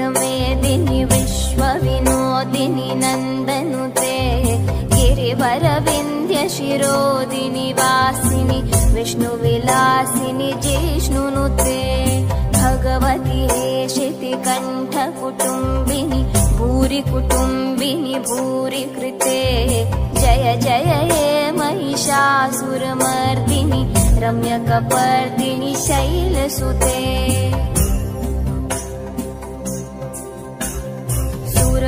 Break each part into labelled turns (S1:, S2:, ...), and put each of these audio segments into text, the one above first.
S1: मेदिनि विश्वविनोदिनि नन्दनुते। गिरिवरविन्द्य शिरोदिनि वासिनि विष्णुविलासिनि जिष्णुनुते। भगवति हे कण्ठकुटुम्बिनि भूरि कुटुम्बिनि भूरि कृते। जय जय हे महिषासुरमर्दिनि रम्यकपर्दिनि शैलसुते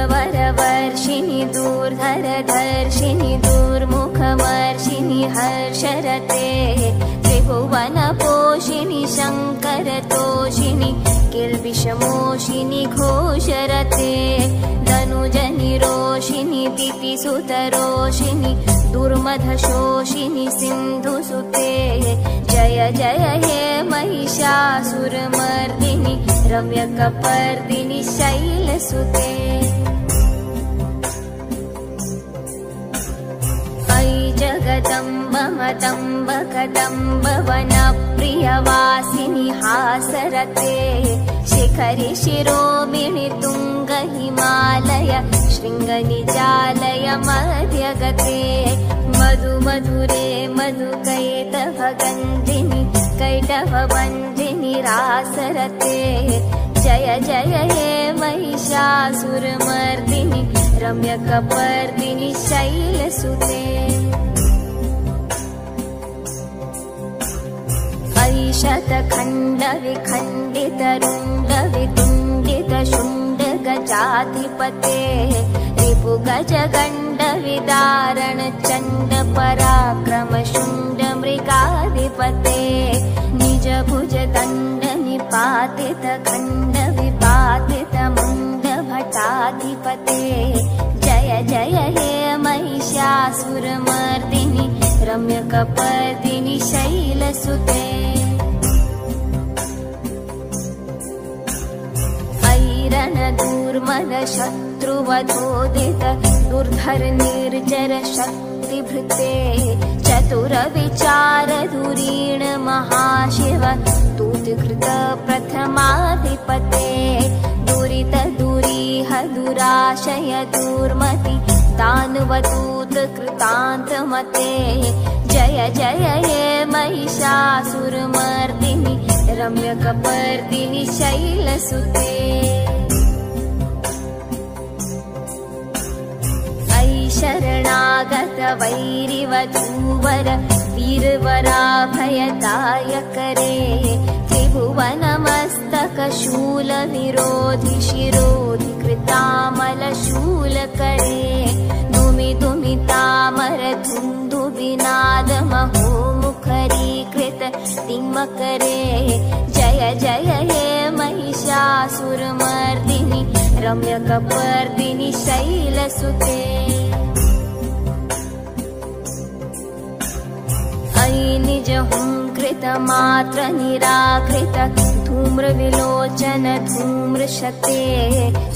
S1: सुरवरवर्षिणि दूर्धरधर्षिणि दूर्मुखमर्षिणि हर्षरते त्रिभुवनपोषिणि शङ्करतोषिणि किल्बिषमोषिनि घोषरते धनुजनि रोषिणि दितिसुतरोषिणि दुर्मधशोषिनि सिन्धुसुते जय जय हे महिषासुरमर्दिनि रम्यकपर्दिनि शैलसुते जगदम्ब मदम्ब कदम्ब वनप्रियवासिनि हासरते शिखरि शिरोमिणि हिमालय शृङ्गनिजालय मध्यगते मधु मधुरे मधुकैतभगन्धिनि कैटभवन्दिनि जय जय हे महिषासुरमर्दिनि रम्यकपर्दिनि शैलसुते शतखण्डविखण्डितरुण्डवितुण्डितशुण्डगजाधिपते रिपुगजगण्डविदारण चण्ड पराक्रमशुण्ड निपातित खण्ड विपातित भटाधिपते जय जय हे महिषासुरमर्दिनि रम्यकपर्दिनि शैलसुते। ऐरणदूर्मद शत्रुवधोदित दुर्धर निर्जर शक्तिभृते चतुरविचार धुरीण महाशिव दूतकृत प्रथमाधिपते। दुरित दुरीह दुराशय दूर्मति दानवदूत कृतान्तमते। जय जय हे महिषासुरमर्दिनि रम्यकपर्दिनि शैलसुते शरणागत वैरिवधूवर वीरवराभयदायकरे त्रिभुवनमस्तकशूलविरोधि शिरोधि कृतामलशूलकरे दुमि दुमि तामर धुन्दुविनादमहो मुखरीकृत तिमकरे जय जय हे महिषासुरमर्दिनि रम्यकपर्दिनि शैलसुते निज हुङ्कृतमात्र निराकृत धूम्रविलोचन धूम्रशते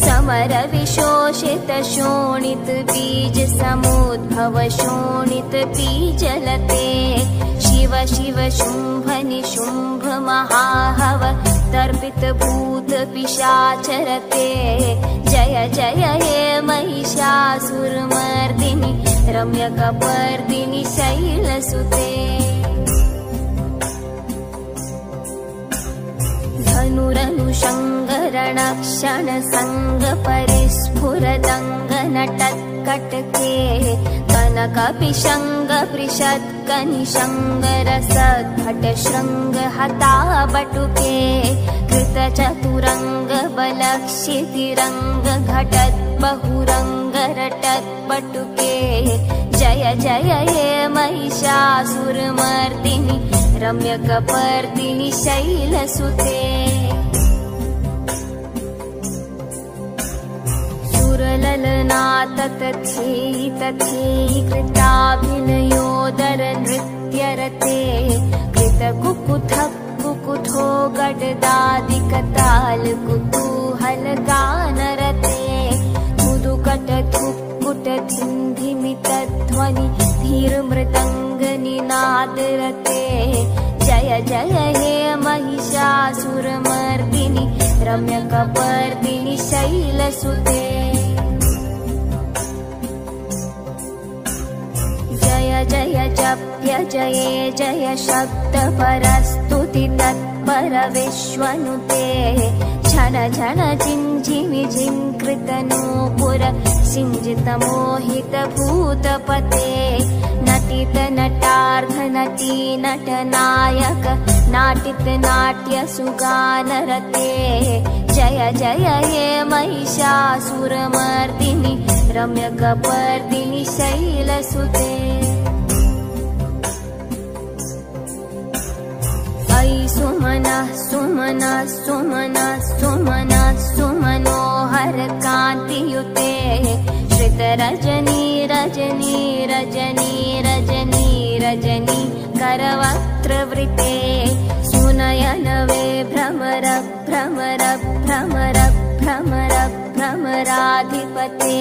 S1: समरविशोषित शोणित बीज समुद्भव शोणित बीजलते शिव शिव शुम्भ निशुम्भ महाहव तर्पित भूत पिशाचरते जय जय हे महिषासुरमर्दिनि रम्यकपर्दिनि शैलसुते कनकपिशङ्ग पृषत्कनिशङ्गरसद्भट शृङ्ग हता बटुके कृतचतुरङ्ग बलक्षितिरङ्ग घटत् बहुरङ्ग रटत् पटुके जय जय हे महिषासुरमर्दिनि रम्यकपर्दिनि शैलसुते सुरललनाततथेयि तथेयि कृताभिनयोदर नृत्यरते कृतकुकुथ कुकुथो गडदादिकताल कुतूहल थुक्कुट धिन्धिमितध्वनि धीर्मृदङ्गनिनादरते जय जय हे महिषासुरमर्दिनि रम्यकपर्दिनि शैलसुते जय जप्य जये जय शब्दपरस्तुति तत्परविश्वनुते झन जिञ्झिमि जिङ्कृतनूपुर सिञ्जितमोहितभूतपते नटित नटार्ध नटी नटनायक नाटित नाट्य सुगानरते जय जय हे महिषासुरमर्दिनि रम्यकपर्दिनि शैलसुते सुमना सुमना सुमना सुमना सुमनोहर कान्तियुते श्रितरजनी रजनी रजनी रजनी रजनी करवक्त्रवृते सुनयनवे भ्रमर भ्रमर भ्रमर भ्रमर भ्रमराधिपते।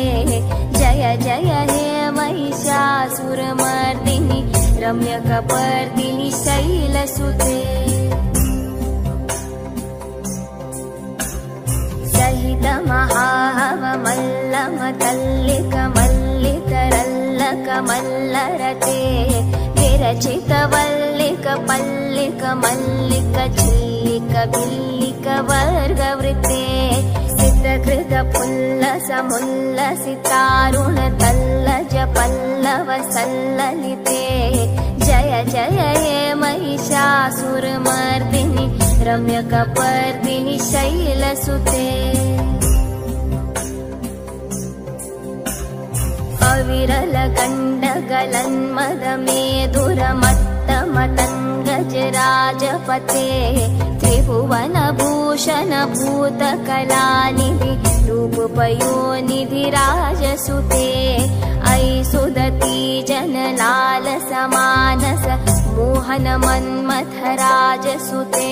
S1: जय जय हे महिषासुरमर्दिनि रम्यकपर्दिनि शैलसुते महाहवमल्लमतल्लिकमल्लिकरल्लकमल्लरते विरचितवल्लिक पल्लिक मल्लिक चिल्लिक बिल्लिक वर्गवृते सितकृत पुल्लसमुल्लसितारुण तल्लज पल्लव सल्ललिते जय जय हे महिषासुरमर्दिनि रम्यकपर्दिनि शैलसुते अविरलगण्डगलन्मदमेदुरमत्तमतङ्गजराजपते त्रिभुवनभूषणभूतकलानिधि रूपपयोनिधिराजसुते अयि सुदती जनलाल समानस मोहन मन्मथराजसुते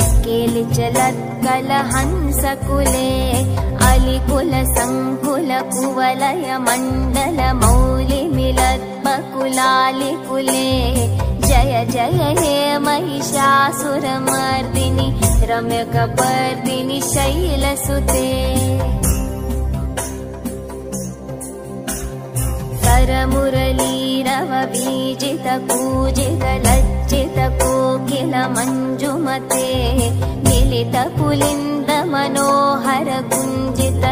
S1: सकल कला केलिचलत्कल हंसकुले अलिकुल सङ्कुल कुवलय मण्डल मौलि मिलद्बकुलालिकुले जय जय हे महिषासुरमर्दिनि रम्यकपर्दिनि शैलसुते करमुरलीरवबीजित पूजित लज्जित कोकिल मञ्जुमते मिलित पुलिन्द मनोहर गुञ्जित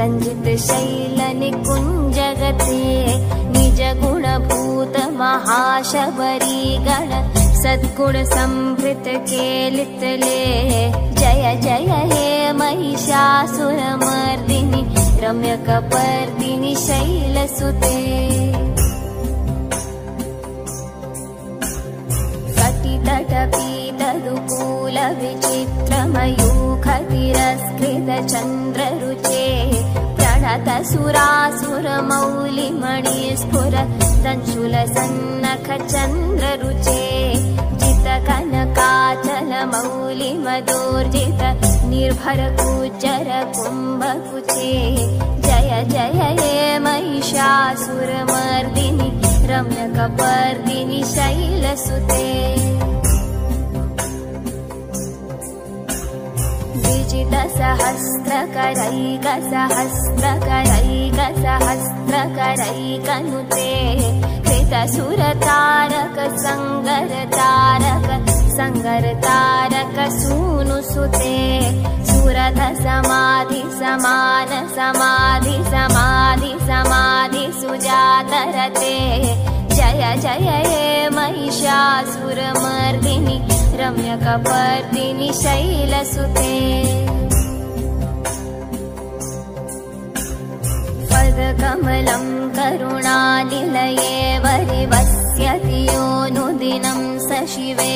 S1: रञ्जित शैल निकुञ्जगते निज गुणभूत महाशबरी गण सद्गुण संभृत केलितले जय जय हे महिषासुरमर्दिनि रम्यकपर्दिनि शैलसुते कटितटपीतदुकूलविचित्रमयूखतिरस्कृतचन्द्ररुचे प्रणत दंशुलसन्नखचन्द्ररुचे जितकनकाचल मौलिमदोर्जित निर्भर कुचर कुम्भकुचे जय जय हे महिषासुरमर्दिनि रम्यकपर्दिनि शैलसुते विजितसहस्रकरैकसहस्रकरैकसहस्रकरैकनुते कृतसुरतारक सङ्गरतारक सङ्गरतारक सूनुसुते सुरथ समाधि समान समाधि समाधि समाधि सुजातरते जय जय हे महिषासुरमर्दिनि रम्यकपर्दिनि शैलसुते पदकमलं करुणानिलये वरिवस्यति योनुदिनं स शिवे।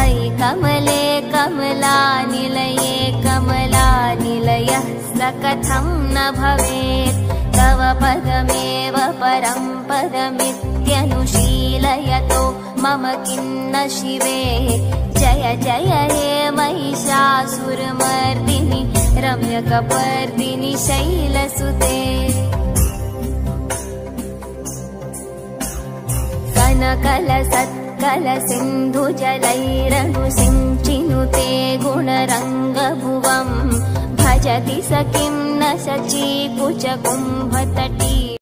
S1: अयि कमले कमलानिलये कमलानिलयः स कथं न भवेत् पदमेव परं पदमित् नित्यनुशीलयतो मम किन्न शिवे। जय जय हे महिषासुरमर्दिनि रम्यकपर्दिनि शैलसुते। कनकल सत्कल सिन्धुजलैरनुसिञ्चिनुते गुणरङ्गभुवम् भजति स किं न शची कुचकुम्भतटी